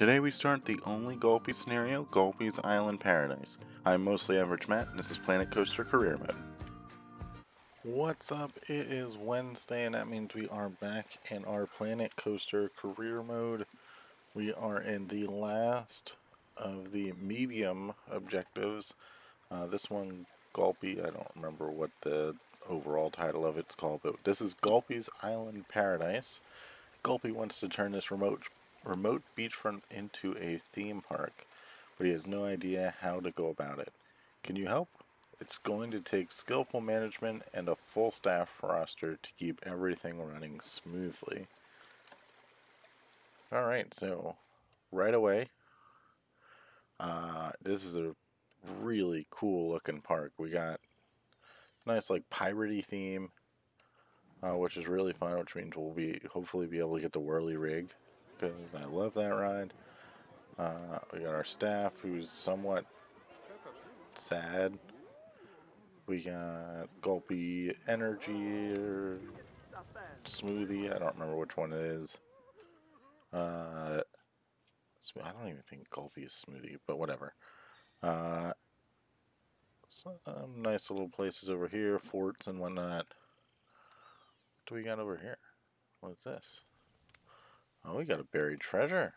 Today we start the only Gulpee scenario, Gulpee's Island Paradise. I'm mostly average Matt, and this is Planet Coaster Career Mode. What's up? It is Wednesday, and that means we are back in our Planet Coaster Career Mode. We are in the last of the medium objectives. Uh, this one, Gulpee, I don't remember what the overall title of it's called, but this is Gulpee's Island Paradise. Gulpee wants to turn this remote remote beachfront into a theme park, but he has no idea how to go about it. Can you help? It's going to take skillful management and a full staff roster to keep everything running smoothly. Alright, so right away, uh, this is a really cool looking park. We got nice like piratey theme, uh, which is really fun, which means we'll be hopefully be able to get the whirly rig because I love that ride. Uh, we got our staff who's somewhat sad. We got Gulpee Energy or Smoothie. I don't remember which one it is. Uh, I don't even think Gulpee is Smoothie, but whatever. Uh, some nice little places over here, forts and whatnot. What do we got over here? What is this? Oh, we got a buried treasure.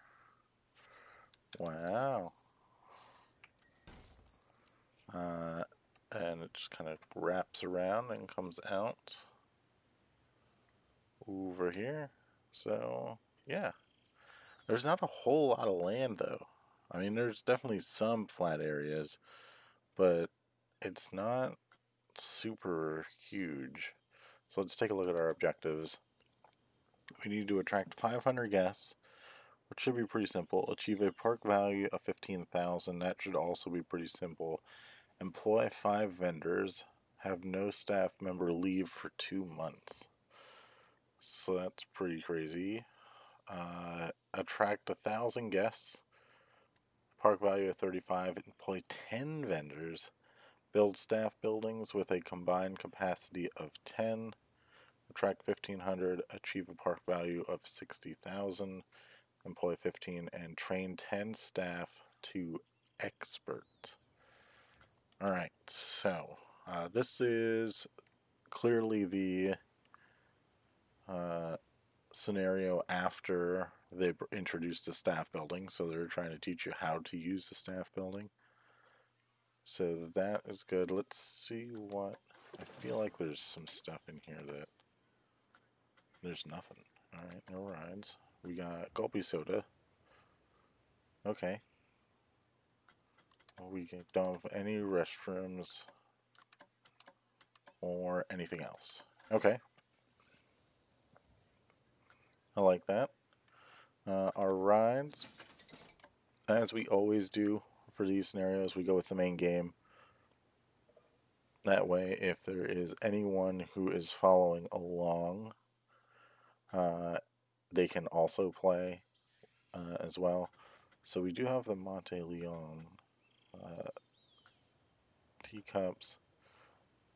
Wow. Uh, and it just kind of wraps around and comes out over here. So, yeah. There's not a whole lot of land, though. I mean, there's definitely some flat areas, but it's not super huge. So let's take a look at our objectives. We need to attract 500 guests, which should be pretty simple. Achieve a park value of 15,000. That should also be pretty simple. Employ five vendors. Have no staff member leave for two months. So that's pretty crazy. Uh, attract a thousand guests. Park value of 35. Employ 10 vendors. Build staff buildings with a combined capacity of 10 attract 1500, achieve a park value of 60,000, employ 15, and train 10 staff to expert. Alright, so uh, this is clearly the uh, scenario after they introduced the staff building, so they're trying to teach you how to use the staff building. So that is good. Let's see what... I feel like there's some stuff in here that there's nothing. Alright, no rides. We got Gulpee Soda. Okay. We don't have any restrooms or anything else. Okay. I like that. Uh, our rides, as we always do for these scenarios, we go with the main game. That way, if there is anyone who is following along uh, they can also play uh, as well. So we do have the Monte Leon uh, teacups,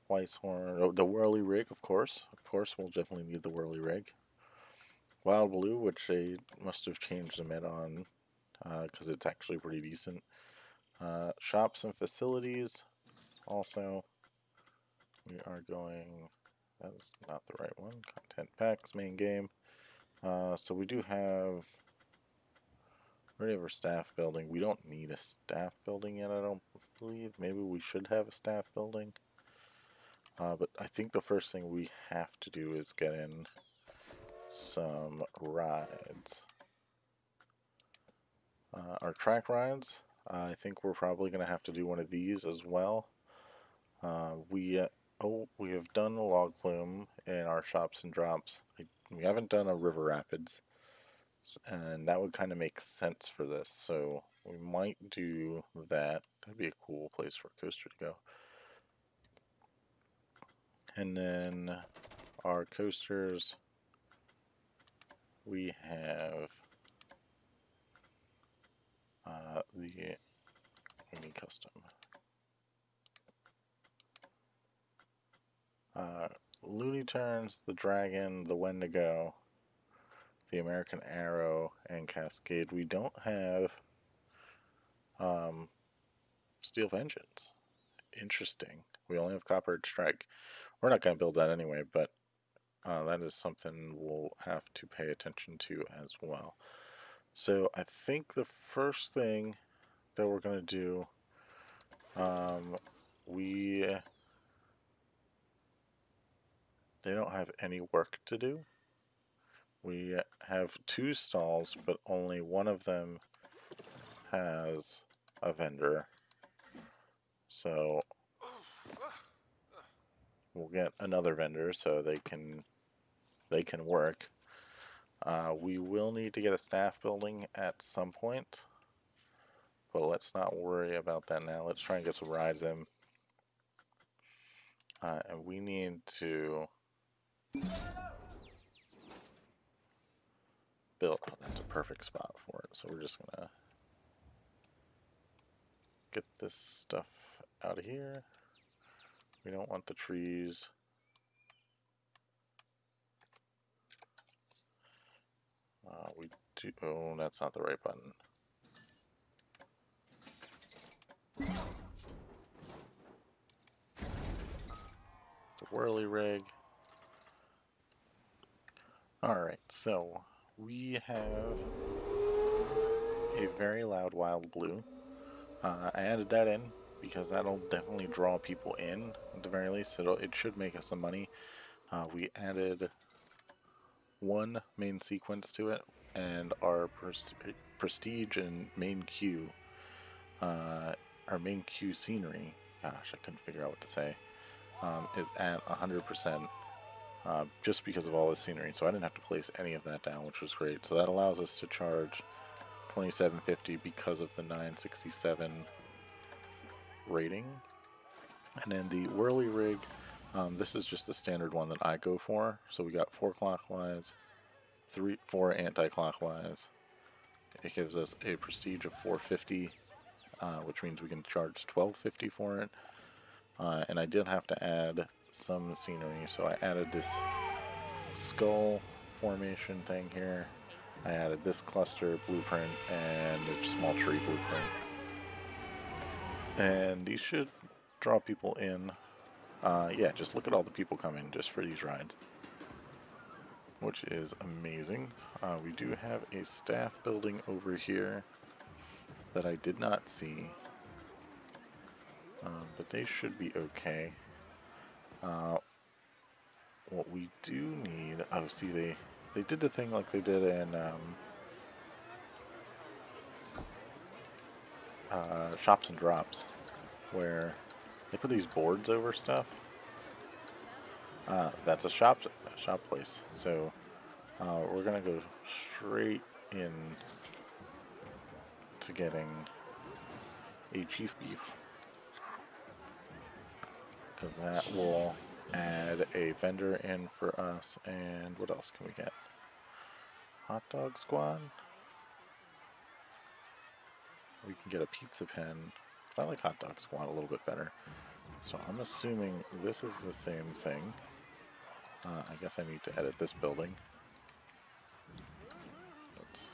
Weisshorn, oh, the Whirly Rig, of course. Of course, we'll definitely need the Whirly Rig. Wild Blue, which they must have changed the mid on because uh, it's actually pretty decent. Uh, shops and facilities, also. We are going that is not the right one. Content packs, main game. Uh, so we do have already have our staff building. We don't need a staff building yet, I don't believe. Maybe we should have a staff building. Uh, but I think the first thing we have to do is get in some rides. Uh, our track rides, I think we're probably going to have to do one of these as well. Uh, we uh, Oh, we have done a log flume in our shops and drops. We haven't done a river rapids, and that would kind of make sense for this. So we might do that. That'd be a cool place for a coaster to go. And then our coasters, we have uh, the mini custom. Uh, Looney Tunes, the Dragon, the Wendigo, the American Arrow and Cascade. We don't have um, Steel Vengeance. Interesting. We only have Copper Strike. We're not going to build that anyway, but uh, that is something we'll have to pay attention to as well. So I think the first thing that we're going to do, um, we, they don't have any work to do. We have two stalls, but only one of them has a vendor. So we'll get another vendor so they can they can work. Uh, we will need to get a staff building at some point, but let's not worry about that now. Let's try and get some rides in. Uh, and we need to build. Oh, that's a perfect spot for it. So we're just gonna get this stuff out of here. We don't want the trees. Uh, we do, oh, that's not the right button. The whirly rig. Alright, so we have a very loud wild blue. Uh, I added that in because that'll definitely draw people in at the very least. It'll, it should make us some money. Uh, we added one main sequence to it and our pres prestige and main queue, uh, our main queue scenery, gosh, I couldn't figure out what to say, um, is at 100% uh, just because of all the scenery. So I didn't have to place any of that down, which was great. So that allows us to charge 2750 because of the 967 rating. And then the whirly rig, um, this is just the standard one that I go for. So we got four clockwise, three, four anti-clockwise. It gives us a prestige of 450, uh, which means we can charge 1250 for it. Uh, and I did have to add some scenery, so I added this skull formation thing here. I added this cluster blueprint and a small tree blueprint. And these should draw people in. Uh, yeah, just look at all the people coming just for these rides. Which is amazing. Uh, we do have a staff building over here that I did not see. Uh, but they should be okay. Uh, what we do need... Oh, see, they, they did the thing like they did in... Um, uh, shops and drops where they put these boards over stuff. Uh, that's a shop shop place. So uh, we're gonna go straight in to getting a chief beef because that will add a vendor in for us. And what else can we get? Hot dog squad. We can get a pizza pen. I like hot dog squad a little bit better. So I'm assuming this is the same thing. Uh, I guess I need to edit this building. Let's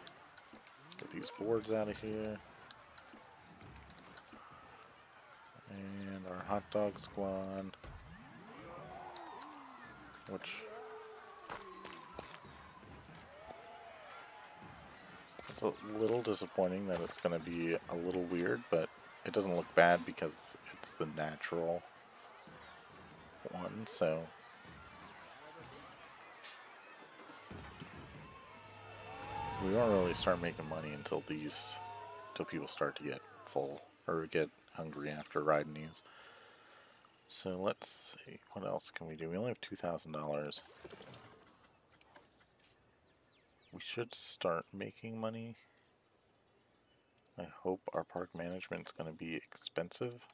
get these boards out of here. Our hot dog squad. Which It's a little disappointing that it's going to be a little weird, but it doesn't look bad because it's the natural one, so... We won't really start making money until these, until people start to get full, or get hungry after riding these. So let's see, what else can we do? We only have $2,000 we should start making money. I hope our park management is going to be expensive.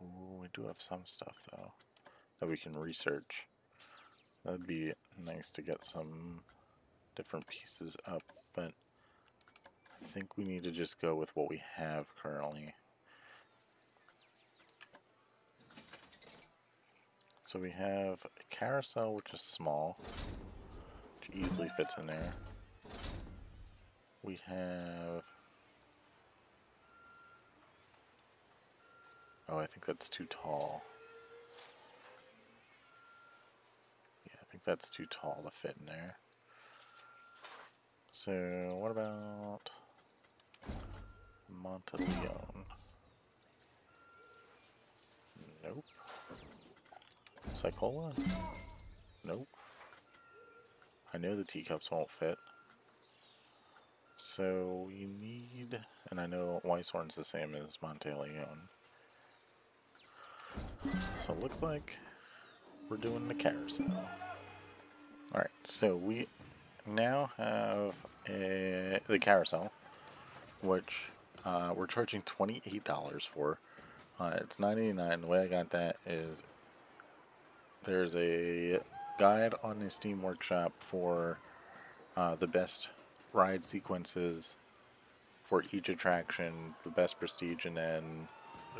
Ooh, we do have some stuff though that we can research. That'd be nice to get some different pieces up, but I think we need to just go with what we have currently. So we have a carousel, which is small, which easily fits in there. We have... Oh, I think that's too tall. Yeah, I think that's too tall to fit in there. So, what about Monteleone? Nope. Psychola? Nope. I know the teacups won't fit. So we need, and I know Weisshorn's the same as Monteleone. So it looks like we're doing the carousel. Alright, so we now have a, the carousel, which uh, we're charging $28 for. Uh, it's $9.89. The way I got that is there's a guide on the Steam Workshop for uh, the best ride sequences for each attraction, the best prestige, and then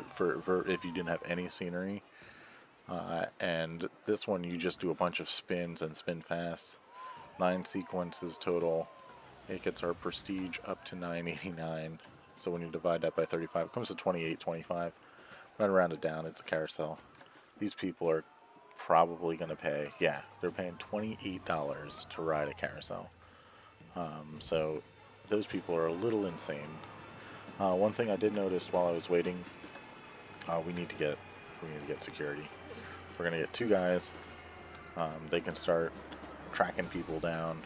for, for if you didn't have any scenery. Uh, and this one you just do a bunch of spins and spin fast. Nine sequences total. It gets our prestige up to 989. So when you divide that by 35, it comes to 2825. When I round it down, it's a carousel. These people are probably going to pay, yeah, they're paying $28 to ride a carousel. Um, so those people are a little insane. Uh, one thing I did notice while I was waiting, uh, we need to get we need to get security. We're gonna get two guys. Um, they can start tracking people down.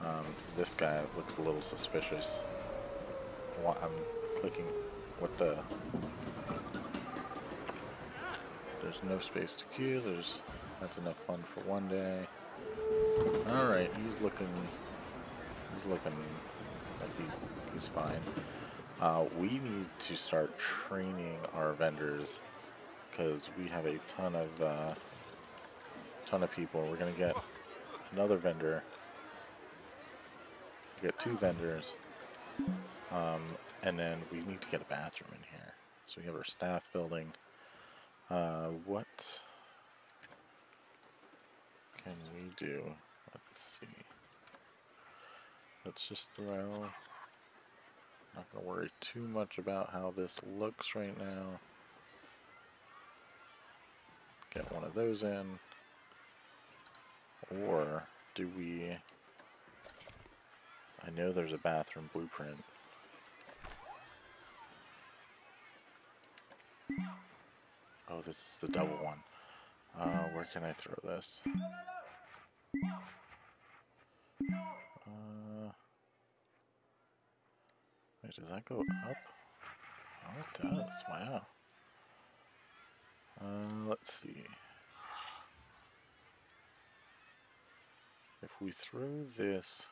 Um, this guy looks a little suspicious. I'm clicking what the there's no space to queue. There's that's enough fun for one day. All right, he's looking. He's looking like he's he's fine. Uh, we need to start training our vendors because we have a ton of uh, ton of people. We're gonna get another vendor. Get two vendors, um, and then we need to get a bathroom in here. So we have our staff building. Uh, what can we do? Let's see. Let's just throw. Not gonna worry too much about how this looks right now. Get one of those in. Or do we... I know there's a bathroom blueprint. Oh, this is the double one. Uh, where can I throw this? Uh, wait, does that go up? Oh, it does. Wow. Uh, let's see. If we throw this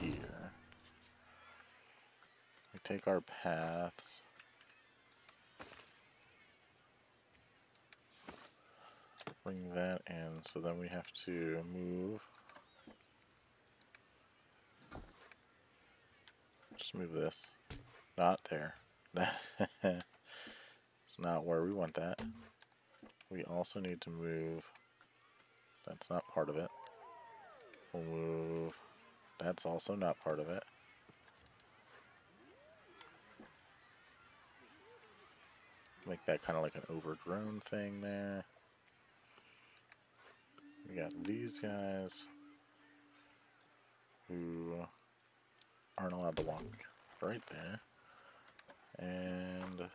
here, we take our paths, bring that in, so then we have to move. Just move this. Not there. it's not where we want that. We also need to move. That's not part of it. We'll move. That's also not part of it. Make that kind of like an overgrown thing there. We got these guys who aren't allowed to walk right there. And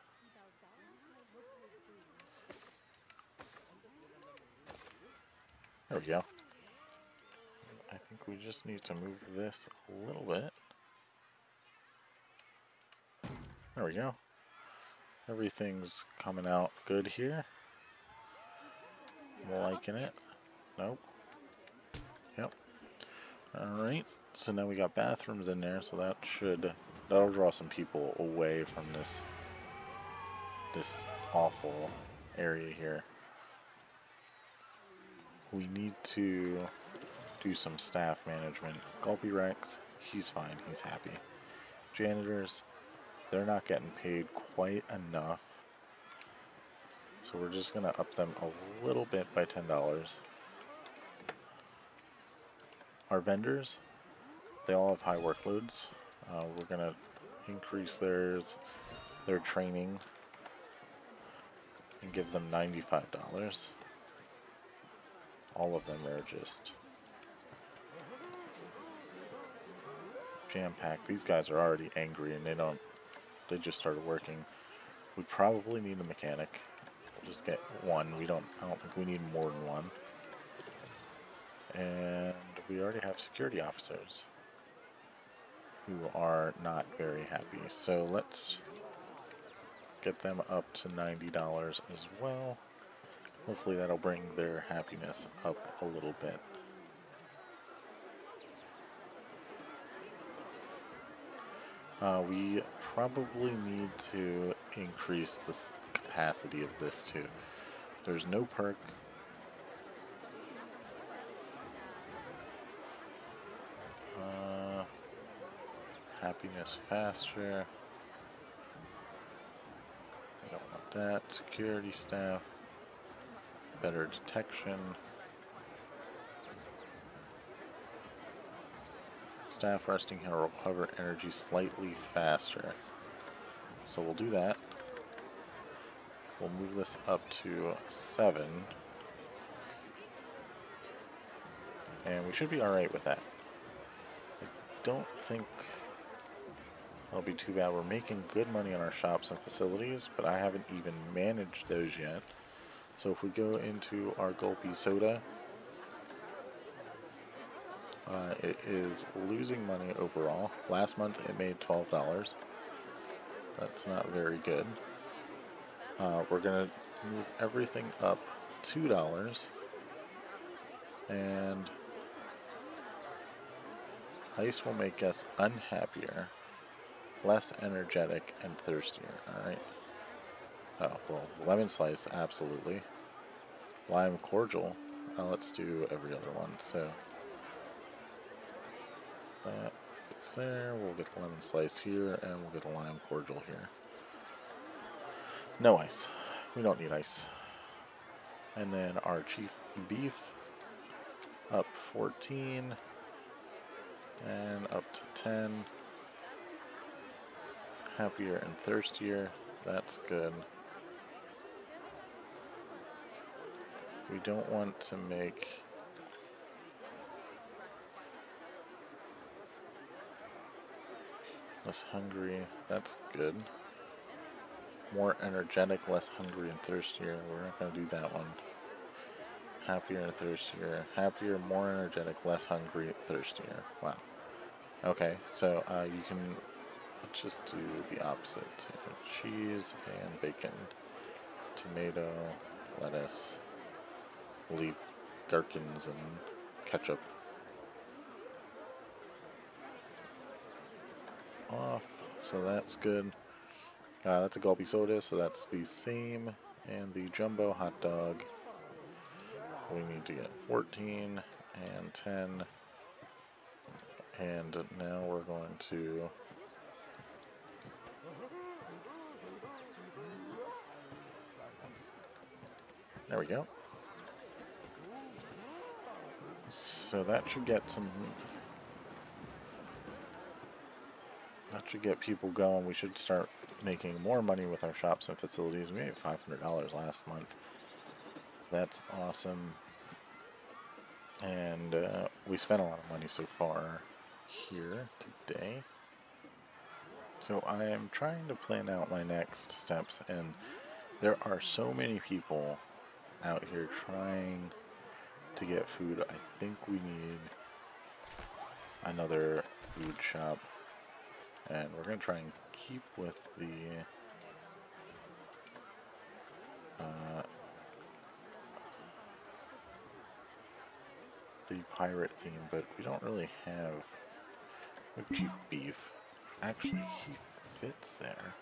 there we go. I think we just need to move this a little bit. There we go. Everything's coming out good here. Liking it. Nope. Yep. Alright, so now we got bathrooms in there, so that should, that'll draw some people away from this, this awful area here. We need to do some staff management. Gulpee Rex, he's fine, he's happy. Janitors, they're not getting paid quite enough. So we're just going to up them a little bit by $10. Our vendors, they all have high workloads. Uh, we're going to increase theirs, their training and give them $95. All of them are just jam-packed. These guys are already angry and they don't, they just started working. We probably need a mechanic. We'll just get one. We don't, I don't think we need more than one. And we already have security officers who are not very happy. So let's get them up to $90 as well. Hopefully that'll bring their happiness up a little bit. Uh, we probably need to increase the capacity of this too. There's no perk. Uh, happiness faster. I don't want that. Security staff. Better detection. Staff resting here will recover energy slightly faster. So we'll do that. We'll move this up to 7. And we should be alright with that. I don't think that'll be too bad. We're making good money on our shops and facilities, but I haven't even managed those yet. So if we go into our Gulpee Soda, uh, it is losing money overall. Last month it made $12. That's not very good. Uh, we're going to move everything up $2. And ice will make us unhappier, less energetic, and thirstier. Alright. Oh, well, lemon slice, absolutely. Lime cordial. Uh, let's do every other one. So that fits there. We'll get the lemon slice here, and we'll get a lime cordial here. No ice. We don't need ice. And then our chief beef up 14 and up to 10. Happier and thirstier. That's good. We don't want to make Less hungry. That's good. More energetic, less hungry and thirstier. We're not going to do that one. Happier and thirstier. Happier, more energetic, less hungry, thirstier. Wow. Okay, so uh, you can let's just do the opposite. Cheese and bacon, tomato, lettuce. Leave gherkins and ketchup off, so that's good. Uh, that's a gulpee soda, so that's the same. And the jumbo hot dog, we need to get 14 and 10. And now we're going to There we go. So that should get some That should get people going. We should start making more money with our shops and facilities. We made $500 last month. That's awesome. And uh, we spent a lot of money so far here today. So I am trying to plan out my next steps, and there are so many people out here trying to get food. I think we need another food shop and we're going to try and keep with the uh, the pirate theme, but we don't really have we have Chief Beef. Actually, he fits there.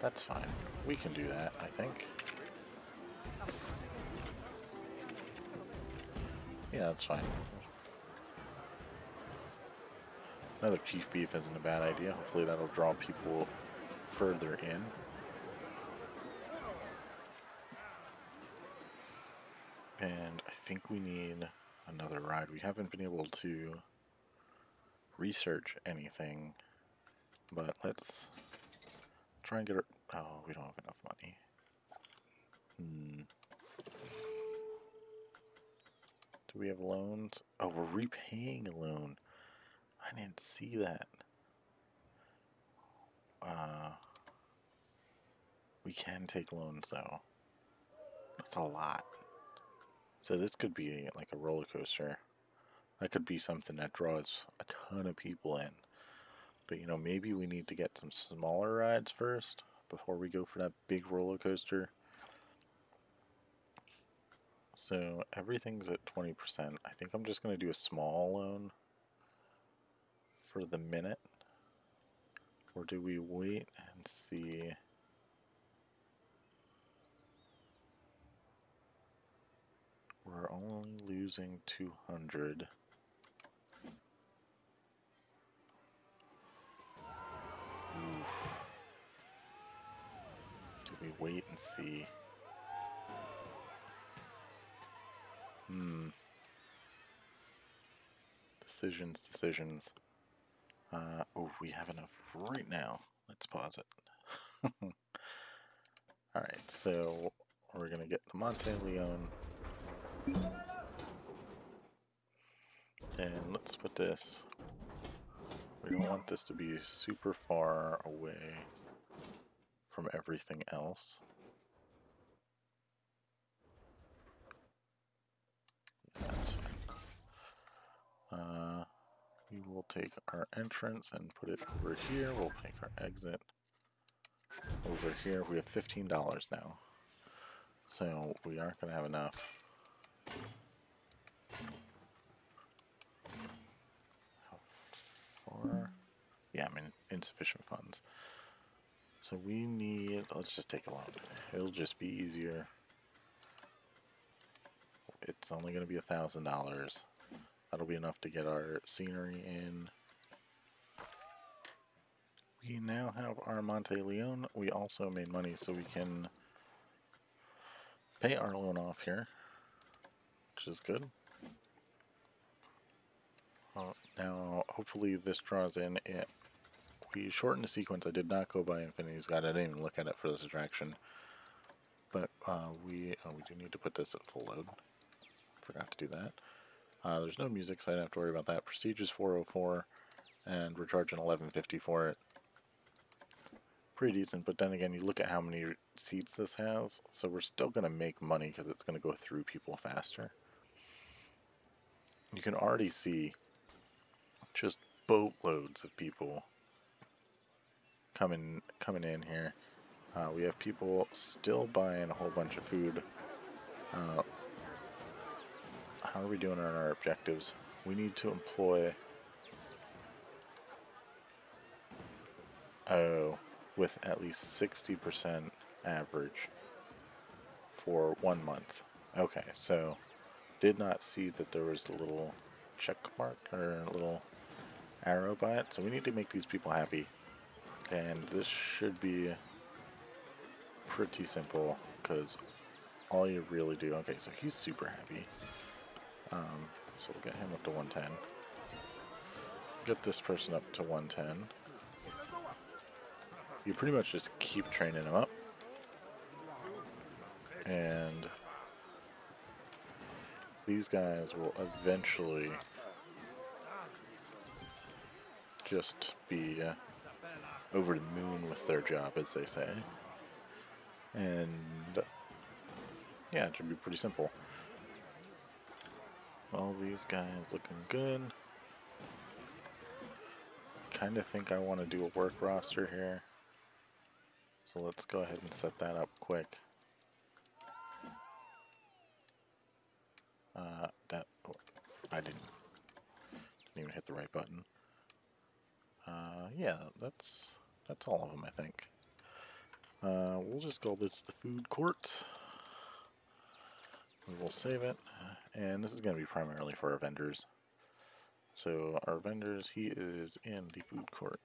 That's fine. We can do that, I think. Yeah, that's fine. Another chief beef isn't a bad idea. Hopefully that'll draw people further in. And I think we need another ride. We haven't been able to research anything, but let's try and get our... Oh, we don't have enough money. Hmm. Do we have loans? Oh, we're repaying a loan. I didn't see that. Uh, we can take loans though. That's a lot. So this could be like a roller coaster. That could be something that draws a ton of people in. But you know, maybe we need to get some smaller rides first before we go for that big roller coaster. So everything's at 20%. I think I'm just going to do a small loan for the minute. Or do we wait and see? We're only losing 200. Oof. We wait and see? Hmm. Decisions, decisions. Uh, oh, we have enough right now. Let's pause it. Alright, so we're going to get the Monte Leon. And let's put this. We don't want this to be super far away from everything else. That's fine. Uh, we will take our entrance and put it over here. We'll take our exit over here. We have $15 now. So we aren't going to have enough. How far? Yeah, I mean, insufficient funds. So we need, let's just take a loan. It'll just be easier. It's only going to be a thousand dollars. That'll be enough to get our scenery in. We now have our Monte Leon. We also made money so we can pay our loan off here, which is good. Uh, now, hopefully this draws in. It, we shortened the sequence. I did not go by Infinity's Guide. I didn't even look at it for this attraction. But uh, we, oh, we do need to put this at full load. Forgot to do that. Uh, there's no music, so I don't have to worry about that. Prestige is 404, and we're charging 1150 for it. Pretty decent, but then again, you look at how many seats this has, so we're still going to make money because it's going to go through people faster. You can already see just boatloads of people coming coming in here. Uh, we have people still buying a whole bunch of food. Uh, how are we doing on our objectives? We need to employ... Oh, with at least 60% average for one month. Okay, so did not see that there was a little check mark or a little arrow by it. So we need to make these people happy. And this should be pretty simple because all you really do... Okay, so he's super happy. Um, so we'll get him up to 110. Get this person up to 110. You pretty much just keep training him up. And these guys will eventually just be uh, over the moon with their job, as they say. And yeah, it should be pretty simple. All these guys looking good. Kind of think I want to do a work roster here. So let's go ahead and set that up quick. Uh, that, oh, I didn't, didn't even hit the right button. Yeah, that's, that's all of them, I think. Uh, we'll just call this the food court. We will save it. And this is going to be primarily for our vendors. So our vendors, he is in the food court.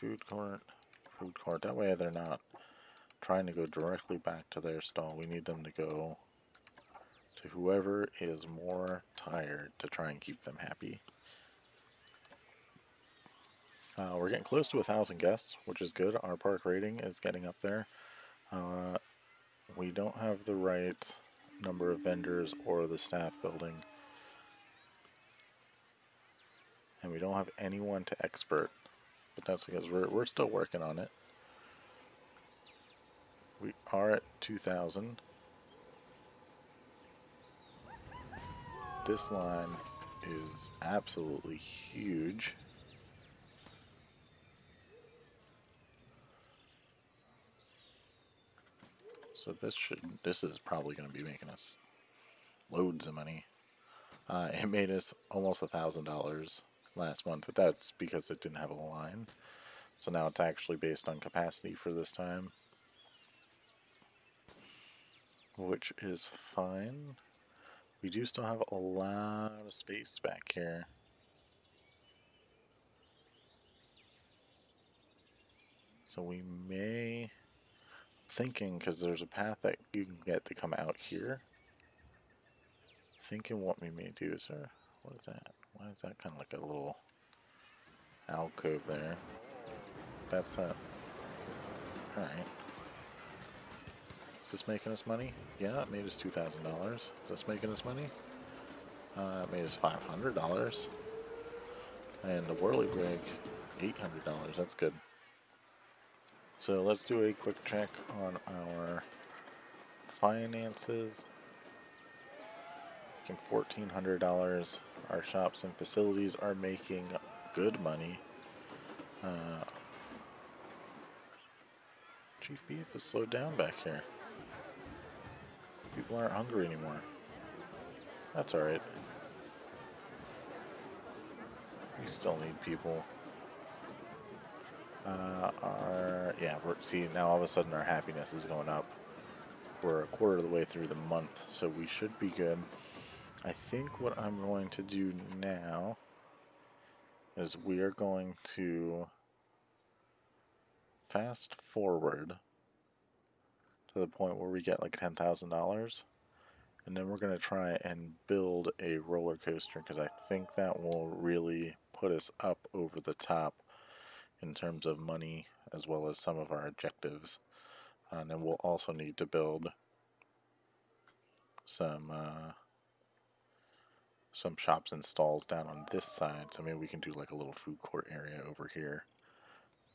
Food court, food court. That way they're not trying to go directly back to their stall. We need them to go to whoever is more tired to try and keep them happy. Uh, we're getting close to a thousand guests, which is good. Our park rating is getting up there. Uh, we don't have the right number of vendors or the staff building. And we don't have anyone to expert. But that's because we're, we're still working on it. We are at 2,000. This line is absolutely huge. So this should this is probably going to be making us loads of money. Uh, it made us almost a thousand dollars last month, but that's because it didn't have a line. So now it's actually based on capacity for this time. Which is fine. We do still have a lot of space back here. So we may... Thinking, because there's a path that you can get to come out here. Thinking what we may do is there... What is that? Why is that kind of like a little alcove there? That's that. Alright. Is this making us money? Yeah, it made us $2,000. Is this making us money? Uh, it made us $500. And the whirligig, $800. That's good. So let's do a quick check on our finances. Making $1,400 our shops and facilities are making good money. Uh, Chief Beef is slowed down back here. People aren't hungry anymore. That's alright. We still need people. Uh, our, yeah, we're, see, now all of a sudden our happiness is going up. We're a quarter of the way through the month, so we should be good. I think what I'm going to do now is we are going to fast forward to the point where we get like $10,000 and then we're going to try and build a roller coaster because I think that will really put us up over the top in terms of money as well as some of our objectives. And then we'll also need to build some uh, some shops and stalls down on this side. So maybe we can do like a little food court area over here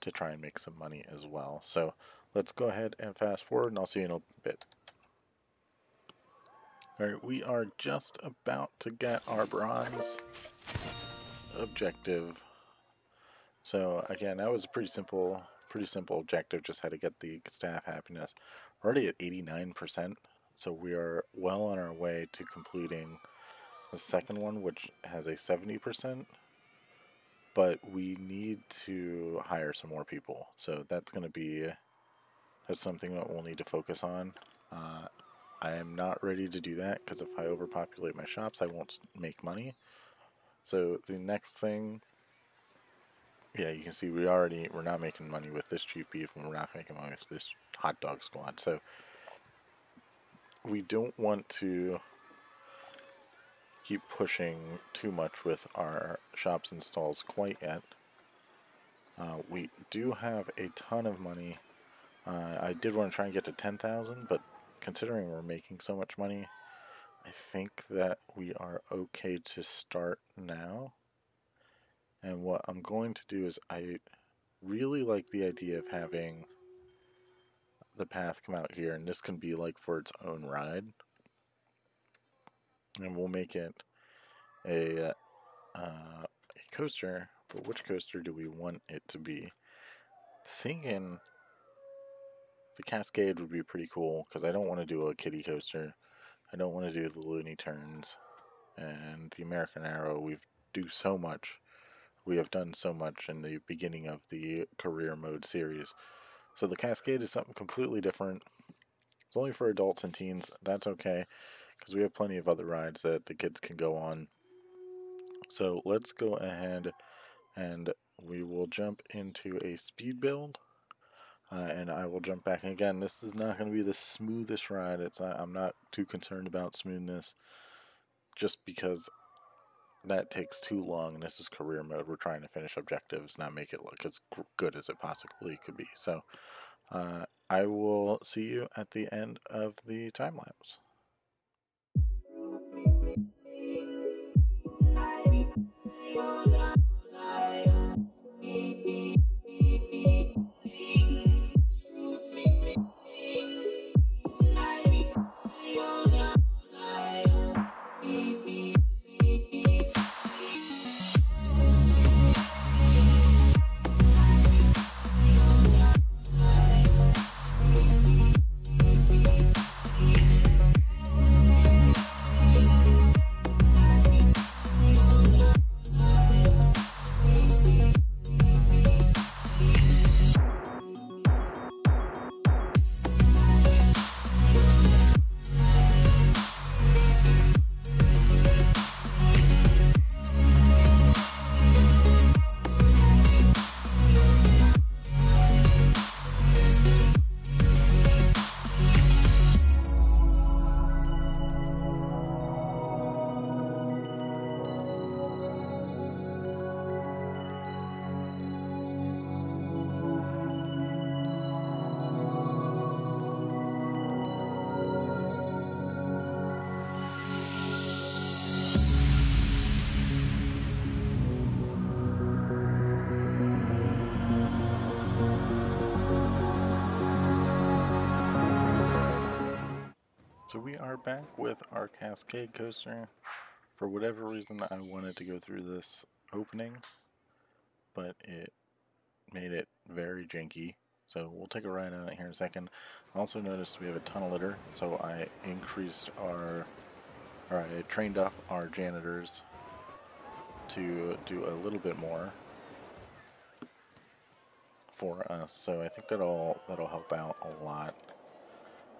to try and make some money as well. So let's go ahead and fast forward and I'll see you in a bit. Alright, we are just about to get our bronze objective. So again, that was a pretty simple, pretty simple objective. Just had to get the staff happiness. We're already at 89%, so we are well on our way to completing the second one, which has a 70%, but we need to hire some more people. So that's going to be, that's something that we'll need to focus on. Uh, I am not ready to do that because if I overpopulate my shops, I won't make money. So the next thing, yeah, you can see we already, we're not making money with this chief beef and we're not making money with this hot dog squad. So we don't want to keep pushing too much with our shops and stalls quite yet. Uh, we do have a ton of money. Uh, I did want to try and get to 10,000, but considering we're making so much money, I think that we are okay to start now. And what I'm going to do is I really like the idea of having the path come out here, and this can be like for its own ride and we'll make it a, uh, a coaster, but which coaster do we want it to be? Thinking the Cascade would be pretty cool, because I don't want to do a kiddie coaster. I don't want to do the Looney Turns. And the American Arrow, we've do so much. We have done so much in the beginning of the career mode series. So the Cascade is something completely different. It's only for adults and teens. That's okay because we have plenty of other rides that the kids can go on. So let's go ahead and we will jump into a speed build. Uh, and I will jump back. Again, this is not going to be the smoothest ride. It's not, I'm not too concerned about smoothness, just because that takes too long. And this is career mode. We're trying to finish objectives, not make it look as good as it possibly could be. So uh, I will see you at the end of the time lapse. So we are back with our Cascade Coaster. For whatever reason, I wanted to go through this opening, but it made it very janky. So we'll take a ride on it here in a second. I also noticed we have a ton of litter, so I increased our, or I trained up our janitors to do a little bit more for us. So I think that'll that'll help out a lot.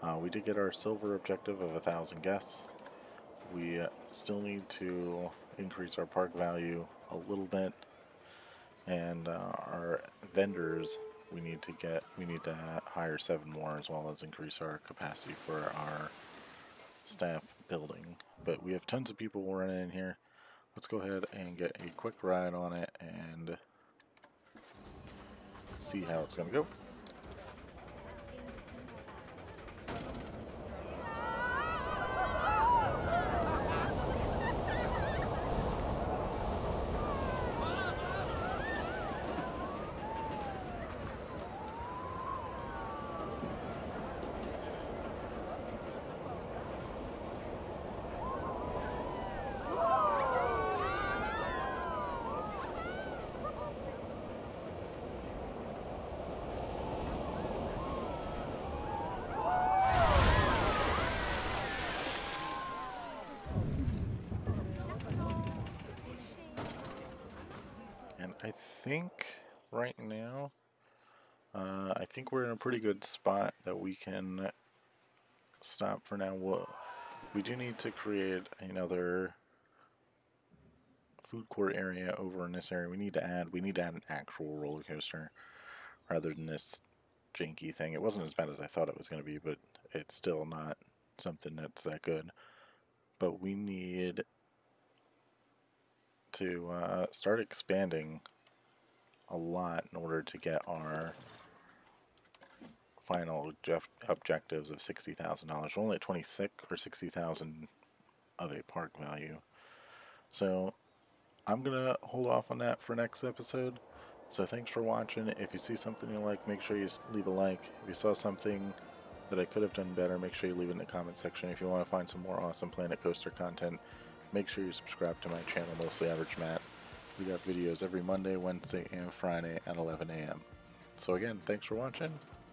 Uh, we did get our silver objective of a thousand guests. We uh, still need to increase our park value a little bit, and uh, our vendors we need to get we need to hire seven more as well as increase our capacity for our staff building. But we have tons of people running in here. Let's go ahead and get a quick ride on it and see how it's going to go. I think right now, uh, I think we're in a pretty good spot that we can stop for now. We'll, we do need to create another food court area over in this area. We need to add, we need to add an actual roller coaster rather than this janky thing. It wasn't as bad as I thought it was going to be, but it's still not something that's that good. But we need to uh, start expanding a lot in order to get our final objectives of $60,000. We're only at 26 or 60,000 of a park value. So I'm to hold off on that for next episode. So thanks for watching. If you see something you like, make sure you leave a like. If you saw something that I could have done better, make sure you leave it in the comment section. If you want to find some more awesome Planet Coaster content, make sure you subscribe to my channel, Mostly Average Matt. We got videos every Monday, Wednesday, and Friday at 11 a.m. So again, thanks for watching,